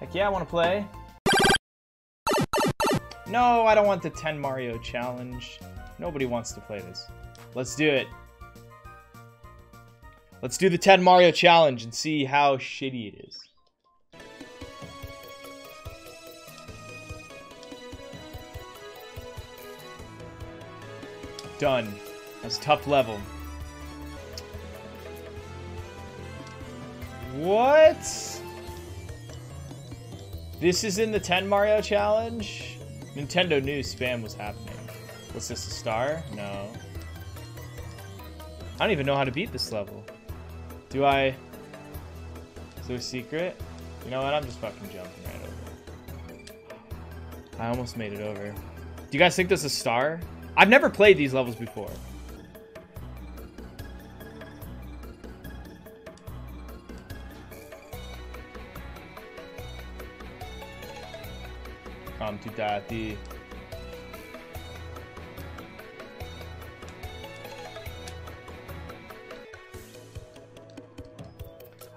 Heck yeah, I want to play. No, I don't want the 10 Mario challenge. Nobody wants to play this. Let's do it. Let's do the 10 Mario challenge and see how shitty it is. Done. That's a tough level. What? This is in the 10 Mario challenge? Nintendo knew spam was happening. What's this, a star? No. I don't even know how to beat this level. Do I... Is there a secret? You know what? I'm just fucking jumping right over. I almost made it over. Do you guys think this is a star? I've never played these levels before.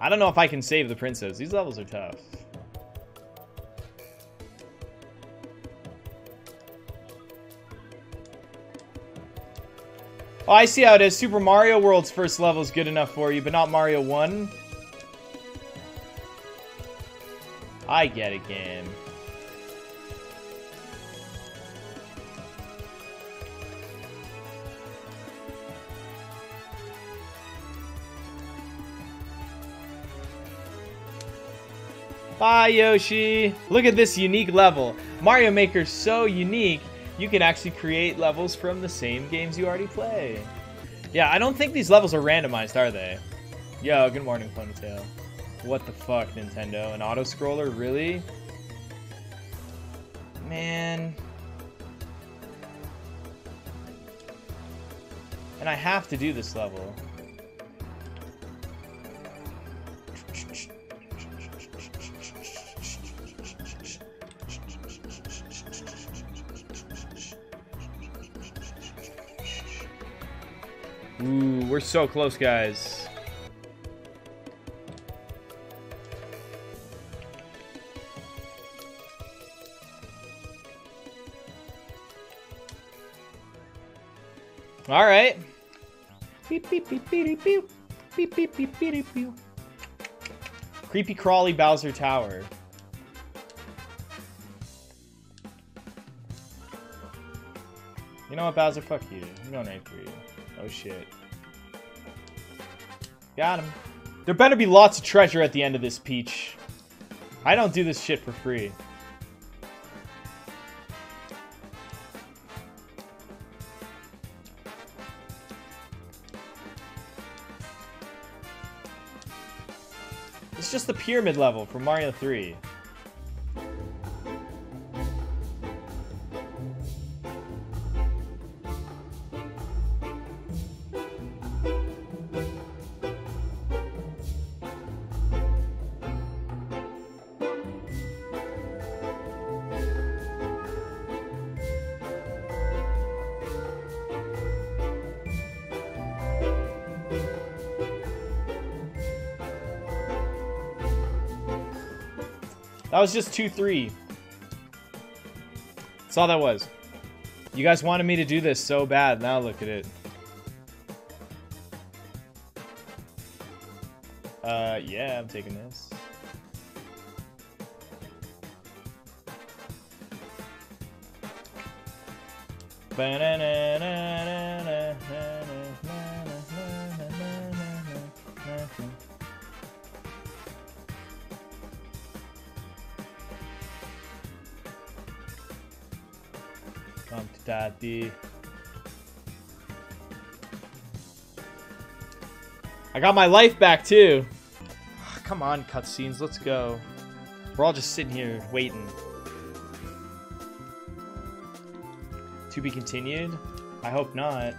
I don't know if I can save the princess. These levels are tough. Oh, I see how it is. Super Mario World's first level is good enough for you, but not Mario 1? I get it, game. Bye, Yoshi! Look at this unique level. Mario Maker's so unique, you can actually create levels from the same games you already play. Yeah, I don't think these levels are randomized, are they? Yo, good morning, Ponytail. What the fuck, Nintendo? An auto-scroller? Really? Man. And I have to do this level. Ooh, we're so close, guys. All right. Beep, beep, beep, beep, beep, beep, beep, beep, beep, beep. Creepy crawly Bowser Tower. You know what, Bowser? Fuck you. I'm going right for you. Oh shit. Got him. There better be lots of treasure at the end of this, Peach. I don't do this shit for free. It's just the pyramid level from Mario 3. That was just 2-3. That's all that was. You guys wanted me to do this so bad. Now look at it. Uh, yeah, I'm taking this. Come to I got my life back too. Come on, cutscenes, let's go. We're all just sitting here waiting. To be continued? I hope not.